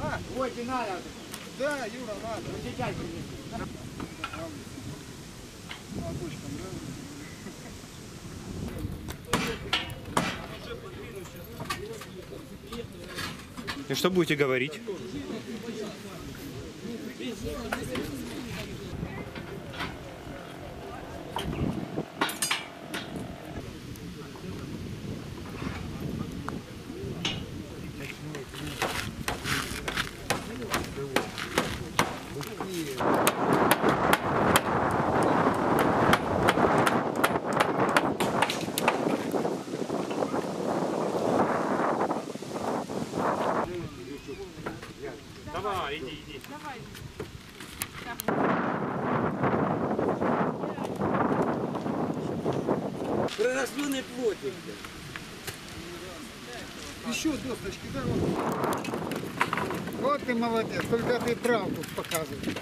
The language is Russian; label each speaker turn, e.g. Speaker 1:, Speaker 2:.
Speaker 1: Тете надо.
Speaker 2: Да, Юра, надо.
Speaker 1: Ну?
Speaker 3: И что будете говорить? Давай, иди, иди.
Speaker 4: Прирожденный плотник.
Speaker 2: Еще досточки, да, вот. Вот ты молодец, только ты правду показываешь.